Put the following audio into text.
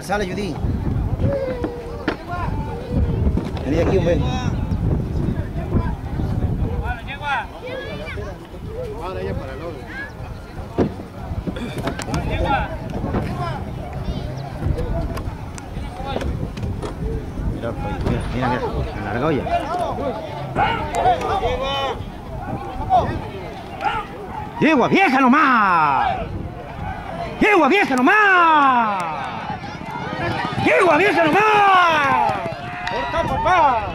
Alzala, Judy. Vení aquí, hombre. Mira, pues, mira, mira, mira, alargado ya. ¡Yegua vieja nomás! ¡Yegua vieja nomás! ¡Qué guaviesa nomás! ¡Corta, papá!